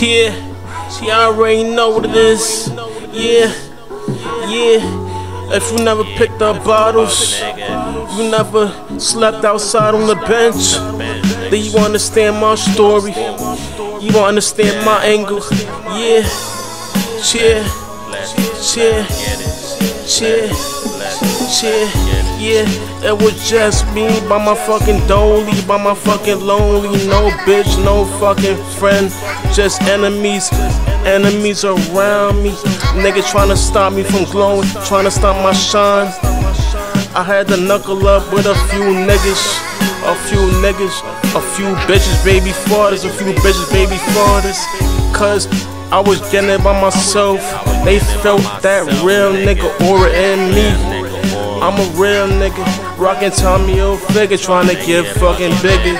Yeah, see, I already know what it is. Yeah, yeah. If you never picked up bottles, you never slept outside on the bench, then you understand my story. You understand my angle. Yeah, cheer, cheer, cheer, cheer. Yeah, it was just me by my fucking dolly, by my fucking lonely. No bitch, no fucking friend, just enemies. Enemies around me. Niggas trying to stop me from glowing, trying to stop my shine. I had to knuckle up with a few niggas, a few niggas, a few bitches, baby fathers, a few bitches, baby fathers. Cause I was getting it by myself. They felt that real nigga aura in me. I'm a real nigga, rockin' Tommy trying to get fucking bigger.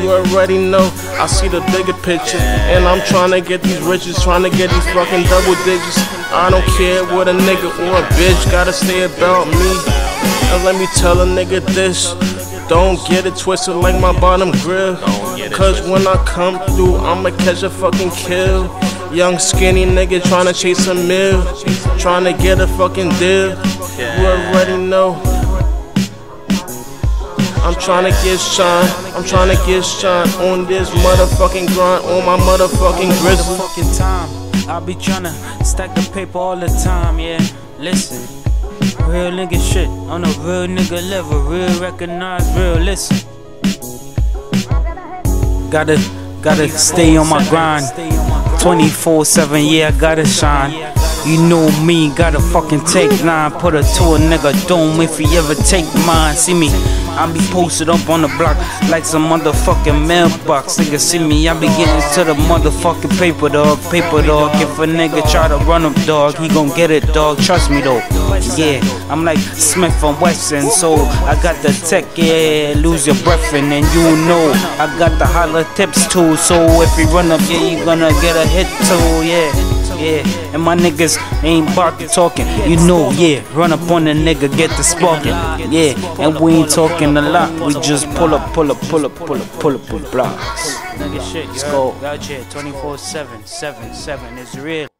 You already know, I see the bigger picture. And I'm trying to get these riches, trying to get these fucking double digits. I don't care what a nigga or a bitch gotta say about me. And let me tell a nigga this. Don't get it twisted like my bottom grill. Cause when I come through, I'ma catch a fucking kill. Young skinny nigga tryna chase a meal. Tryna get a fucking deal. You already know. I'm trying to get shine. I'm trying to get shine on this motherfucking grind, on my motherfucking grizzly. Motherfucking time. I be tryna stack the paper all the time, yeah. Listen. Real nigga shit on a real nigga level. Real recognize real, listen. Gotta, gotta stay on my grind. 24 7, yeah, I gotta shine. You know me, gotta fucking take nine. Put her to a nigga dome if he ever take mine. See me, I be posted up on the block like some motherfucking mailbox. Nigga see me, I be getting to the motherfucking paper dog. Paper dog. If a nigga try to run up dog, he gon' get it dog. Trust me though. Yeah, I'm like Smith from Wesson, so I got the tech, yeah. Lose your breath and then you know I got the hollow tips too. So if you run up, yeah, you gonna get a hit too, yeah. Yeah, and my niggas ain't to talking. You know, yeah, run up on the nigga, get the sparking. Yeah, and we ain't talking a lot. We just pull up, pull up, pull up, pull up, pull up with blocks. Nigga shit, let's go. Out here 24 7, 7, 7 is real.